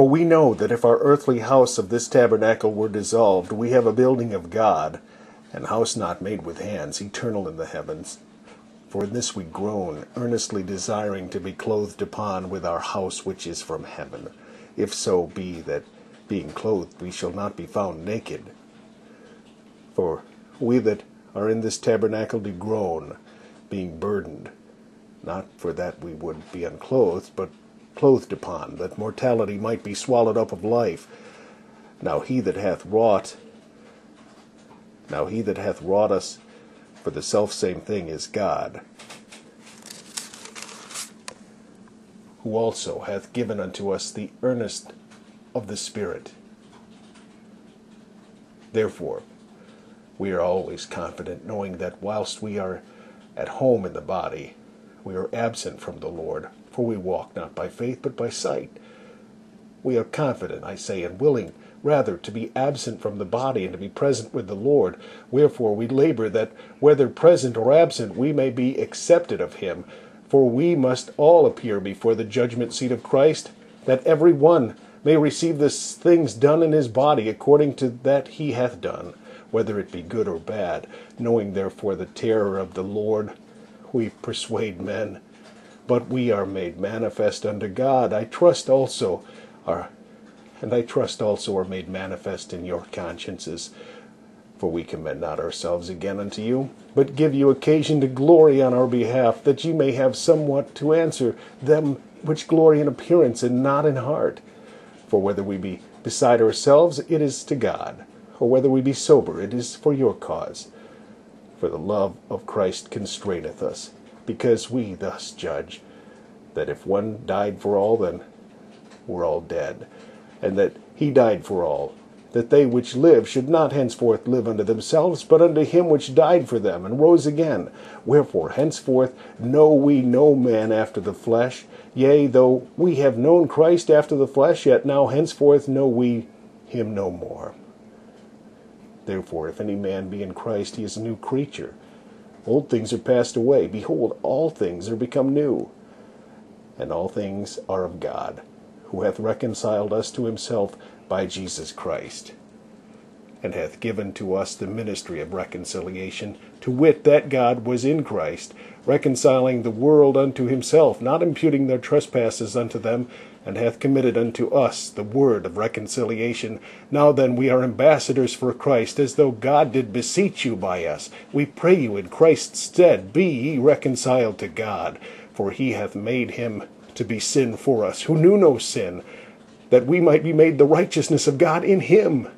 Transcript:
For we know that if our earthly house of this tabernacle were dissolved, we have a building of God, an house not made with hands, eternal in the heavens. For in this we groan, earnestly desiring to be clothed upon with our house which is from heaven, if so be that, being clothed, we shall not be found naked. For we that are in this tabernacle do groan, being burdened, not for that we would be unclothed, but clothed upon, that mortality might be swallowed up of life. Now he that hath wrought now he that hath wrought us for the selfsame thing is God, who also hath given unto us the earnest of the Spirit. Therefore, we are always confident, knowing that whilst we are at home in the body, we are absent from the Lord, for we walk not by faith, but by sight. We are confident, I say, and willing rather to be absent from the body and to be present with the Lord. Wherefore we labor that, whether present or absent, we may be accepted of him. For we must all appear before the judgment seat of Christ, that every one may receive the things done in his body according to that he hath done, whether it be good or bad. Knowing therefore the terror of the Lord, we persuade men. But we are made manifest unto God. I trust also are and I trust also are made manifest in your consciences. For we commend not ourselves again unto you, but give you occasion to glory on our behalf, that ye may have somewhat to answer them which glory in appearance and not in heart. For whether we be beside ourselves, it is to God, or whether we be sober, it is for your cause. For the love of Christ constraineth us, because we thus judge, that if one died for all, then we're all dead and that he died for all, that they which live should not henceforth live unto themselves, but unto him which died for them, and rose again. Wherefore henceforth know we no man after the flesh. Yea, though we have known Christ after the flesh, yet now henceforth know we him no more. Therefore, if any man be in Christ, he is a new creature. Old things are passed away. Behold, all things are become new. And all things are of God who hath reconciled us to himself by Jesus Christ, and hath given to us the ministry of reconciliation, to wit, that God was in Christ, reconciling the world unto himself, not imputing their trespasses unto them, and hath committed unto us the word of reconciliation. Now then, we are ambassadors for Christ, as though God did beseech you by us. We pray you in Christ's stead, be ye reconciled to God, for he hath made him to be sin for us, who knew no sin, that we might be made the righteousness of God in him.